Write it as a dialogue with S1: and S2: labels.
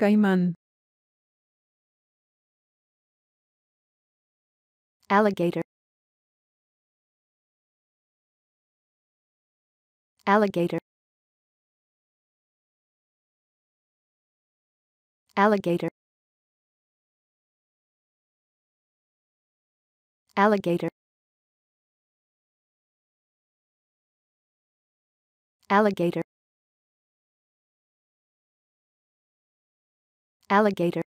S1: Caimán.
S2: alligator. Alligator. Alligator. Alligator. Alligator alligator